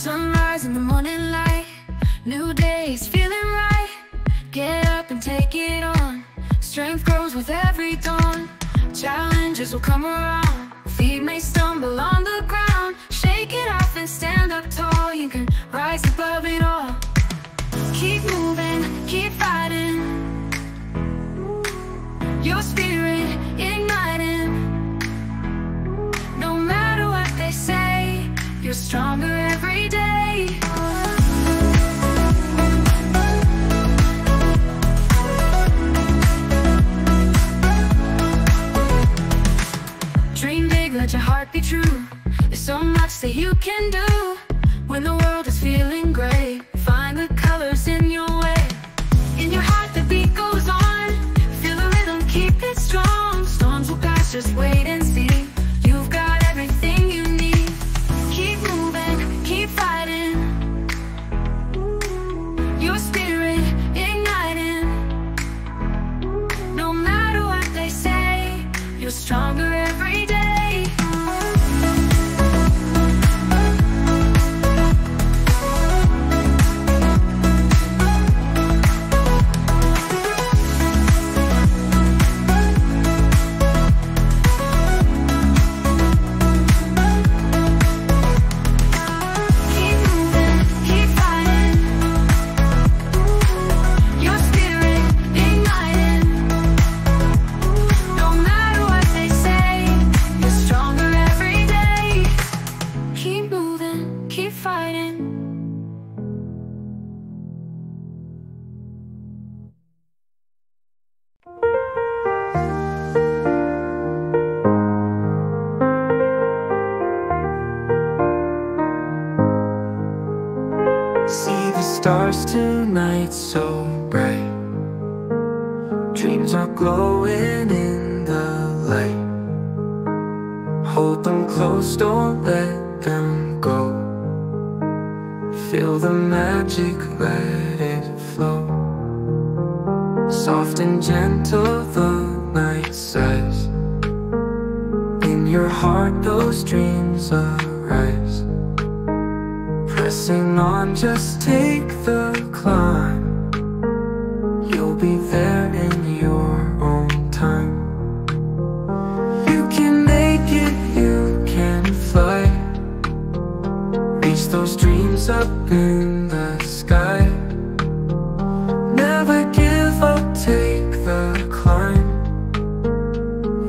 Sunrise in the morning light. New days feeling right. Get up and take it on. Strength grows with every dawn. Challenges will come around. Feet may stumble on the ground. Shake it off and stand up tall. You can rise above it all. Keep moving, keep fighting. Your spirit igniting. No matter what they say You're stronger let your heart be true. There's so much that you can do When the world is feeling gray stars tonight so bright. Dreams are glowing in the light. Hold them close, don't let them go. Feel the magic, let it flow. Soft and gentle, the night sighs. In your heart, those dreams arise. Pressing on, just take the climb. You'll be there in your own time. You can make it, you can fly. Reach those dreams up in the sky. Never give up, take the climb.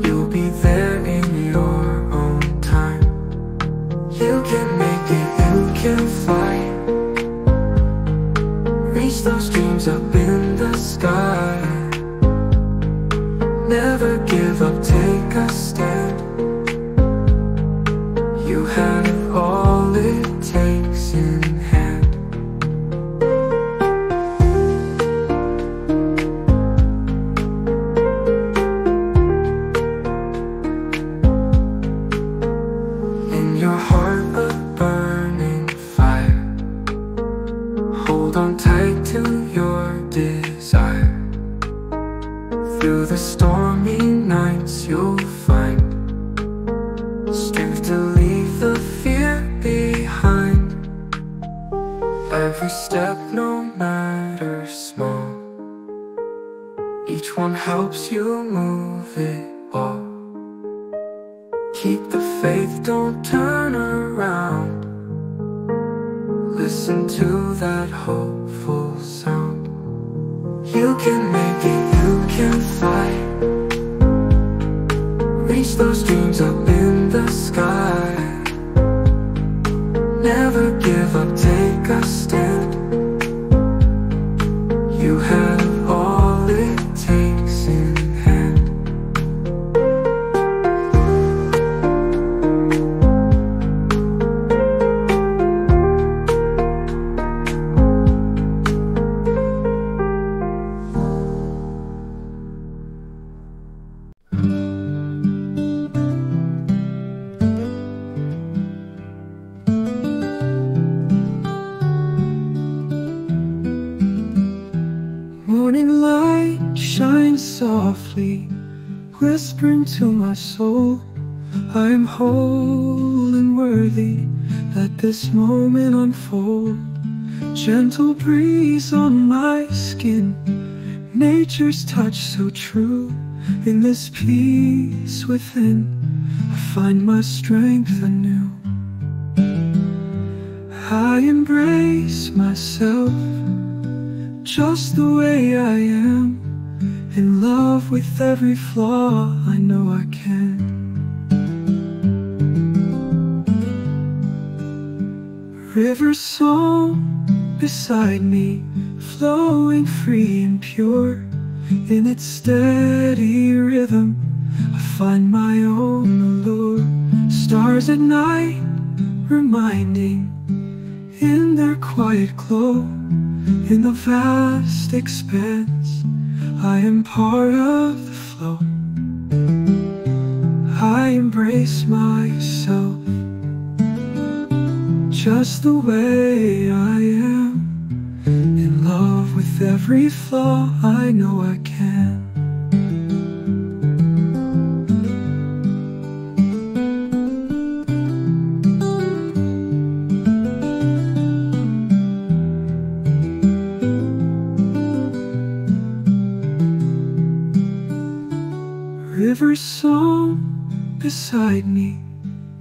You'll be there in your own time. You can make it, you can fly. Up Hold on tight to your desire. Through the stormy nights, you'll find strength to leave the fear behind. Every step, no matter small, each one helps you move it all. Keep the faith, don't turn around. Listen to You can make it, whispering to my soul, I am whole and worthy. Let this moment unfold. Gentle breeze on my skin. Nature's touch so true. In this peace within, I find my strength anew. I embrace myself just the way I am. In love with every flaw, I know I can. River song beside me, flowing free and pure. In its steady rhythm, I find my own allure. Stars at night, reminding in their quiet glow, in the vast expanse, I am part of the flow. I embrace myself just the way I am. In love with every flaw, I know I can. Beside me,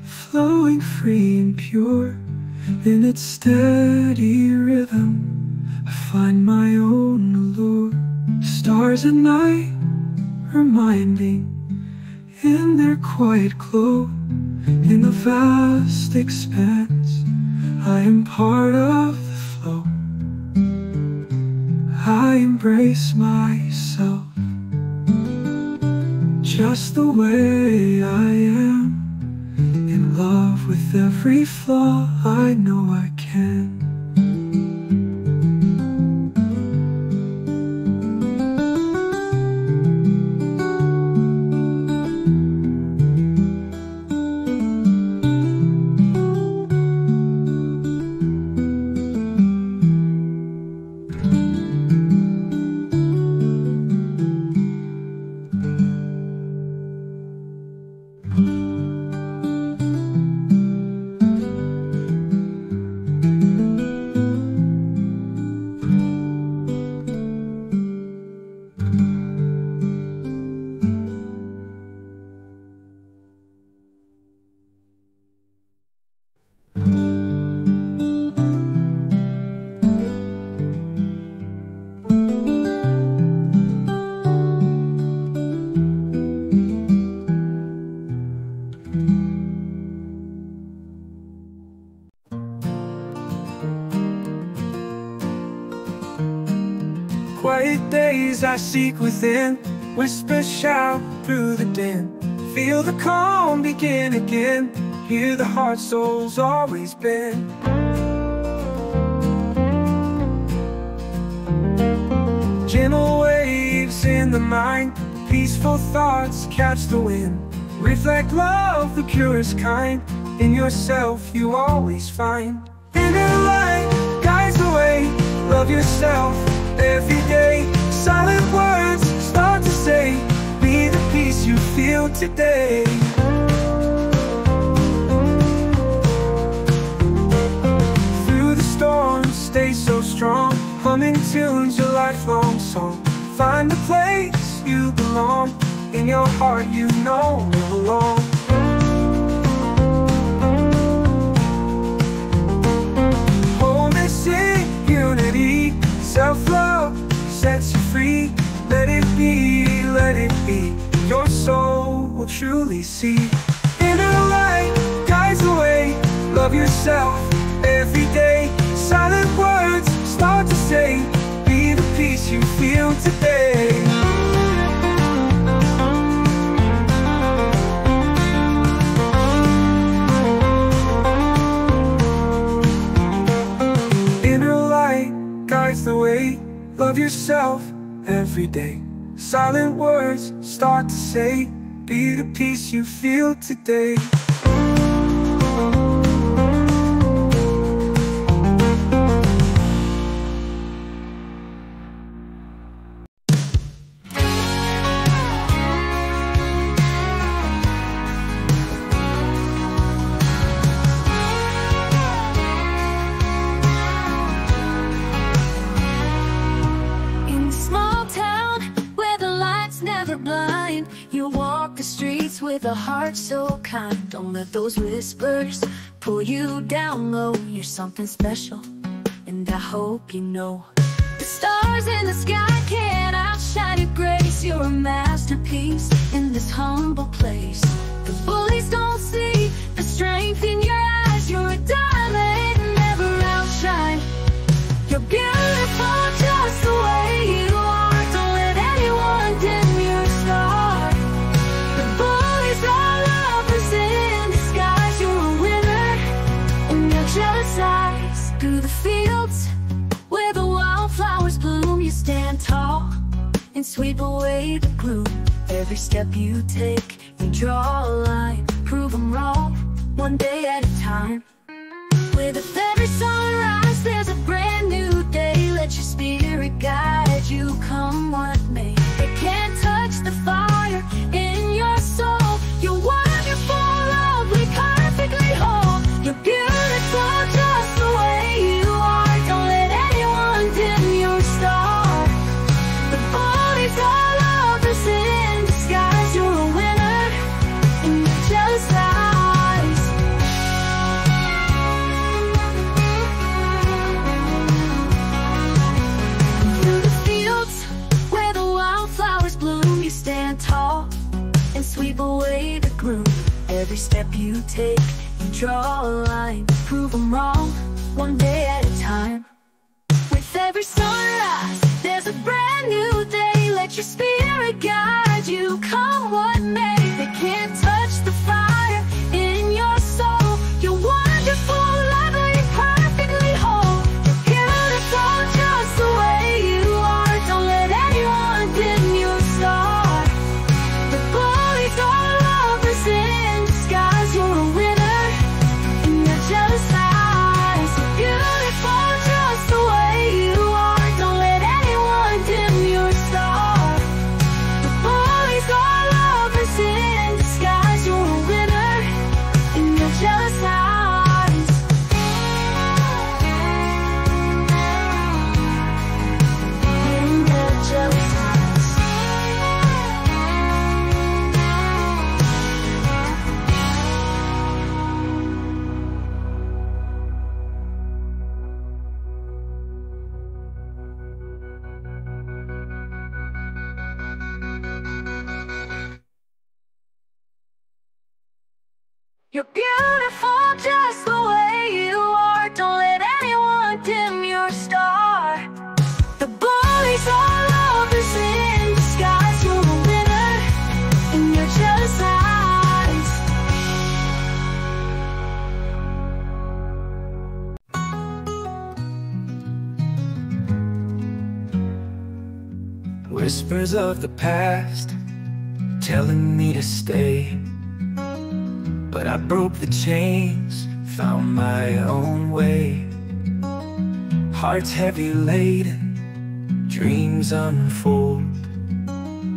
flowing free and pure. In its steady rhythm, I find my own allure. Stars at night, reminding in their quiet glow, in the vast expanse, I am part of the flow. I embrace myself just the way I am. In love with every flaw, I know I can. Seek within, whisper shout through the din. Feel the calm begin again, hear the heart soul's always been. Gentle waves in the mind, peaceful thoughts catch the wind. Reflect love, the purest kind, in yourself you always find. Inner light guides the way, love yourself every day. Silent words start to say, be the peace you feel today. Through the storms, stay so strong. Humming tunes, your lifelong song. Find the place you belong. In your heart, you know you belong. In unity, self-love sets you be, let it be. Your soul will truly see. Inner light guides the way. Love yourself every day. Silent words start to say, be the peace you feel today. Inner light guides the way. Love yourself every day. Silent words start to say, be the peace you feel today. With a heart so kind. Don't let those whispers pull you down low. You're something special, and I hope you know. The stars in the sky can't outshine your grace. You're a masterpiece in this humble place. Away the gloom. Every step you take, you draw a line, prove 'em wrong, one day at a time. With every sunrise, there's a brand new day. Let your spirit guide you, come what beautiful just the way you are. Don't let anyone dim your star. The bullies are lovers in disguise. You're a winner in your jealous eyes. Whispers of the past telling me to stay. But I broke the chains, found my own way. Hearts heavy laden, dreams unfold.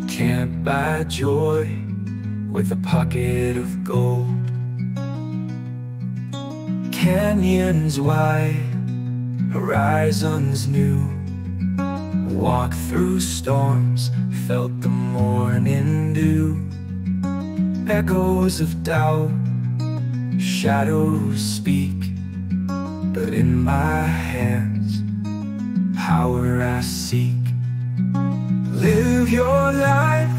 Can't buy joy with a pocket of gold. Canyons wide, horizons new. Walk through storms, felt the morning dew. Echoes of doubt, shadows speak. But in my hands, power I seek. Live your life,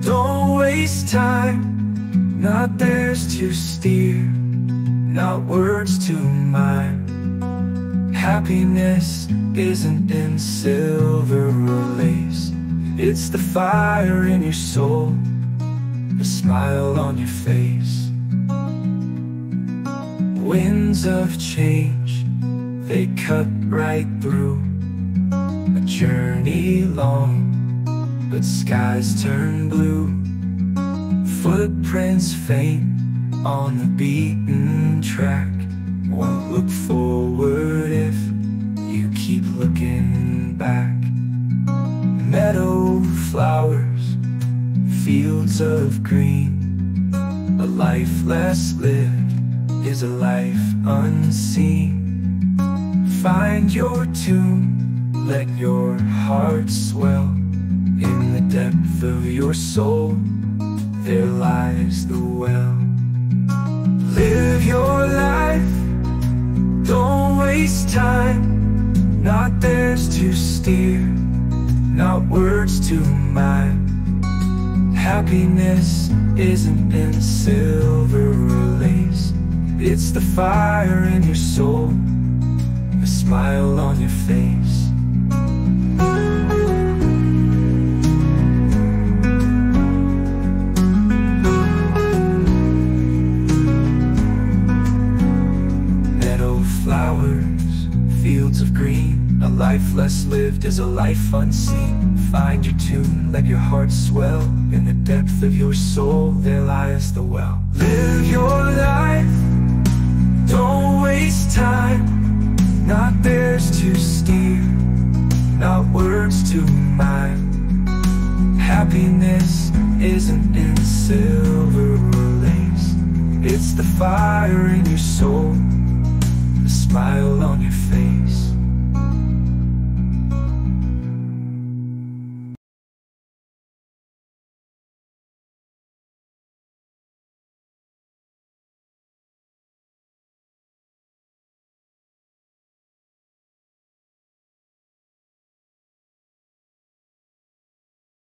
don't waste time. Not theirs to steer, not words to mine. Happiness isn't in silver or lace. It's the fire in your soul, the smile on your face. Winds of change, they cut right through a journey long, but skies turn blue. Footprints faint on the beaten track. Won't look forward if you keep looking back. Meadow flowers, fields of green. A life less lived is a life unseen. Find your tune, let your heart swell in the depth of your soul, there lies the well. Live your life, don't waste time, not theirs to steer, not words to mine. Happiness isn't in silver lace, it's the fire in your soul, a smile on your face. Meadow flowers, fields of green A life less lived is a life unseen. Find your tune, let your heart swell In the depth of your soul, there lies the well. Live your life, don't waste time, not theirs to steer, not words to mine. Happiness isn't in silver lace, it's the fire in your soul, the smile on your face.